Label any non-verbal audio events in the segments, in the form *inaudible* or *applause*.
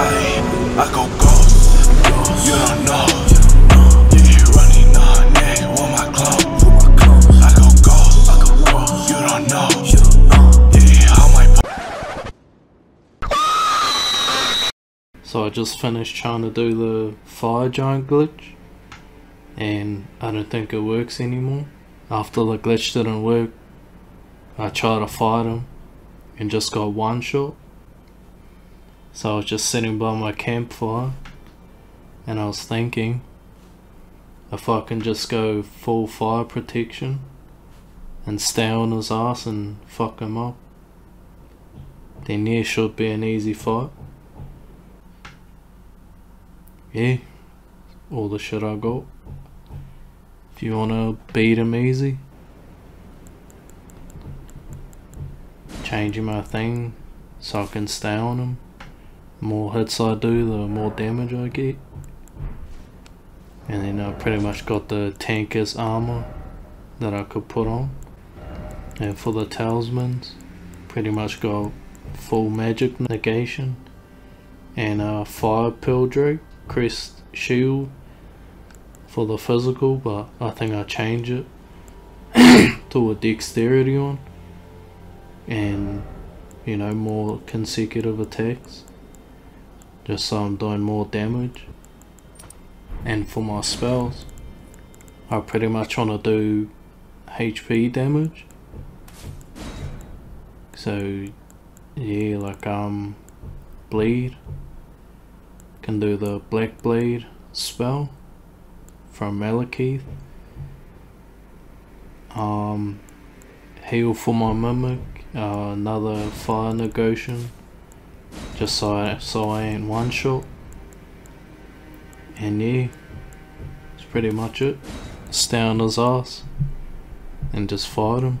I, I go ghost. You don't know. Yeah, running on neck with my clothes. I go ghost. You don't know. Yeah, I might. So I just finished trying to do the fire giant glitch and I don't think it works anymore. After the glitch didn't work, I tried to fight him and just got one shot. So I was just sitting by my campfire and I was thinking if I can just go full fire protection and stay on his ass and fuck him up, then yeah, should be an easy fight. Yeah, all the shit I got. If you wanna beat him easy, changing my thing so I can stay on him. More hits I do, the more damage I get. And then I pretty much got the tanker's armor that I could put on. And for the talismans, pretty much got full magic negation and a fire pill drake crest shield for the physical but I think I change it *coughs* to a dexterity one and you know more consecutive attacks just so I'm doing more damage. And for my spells I pretty much want to do HP damage. So yeah like um bleed. Can do the black blade spell from Maliketh um heal for my mimic uh, another fire negation just so I, so I ain't one shot and yeah that's pretty much it. Stay on his ass and just fight him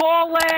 call!